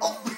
Oh.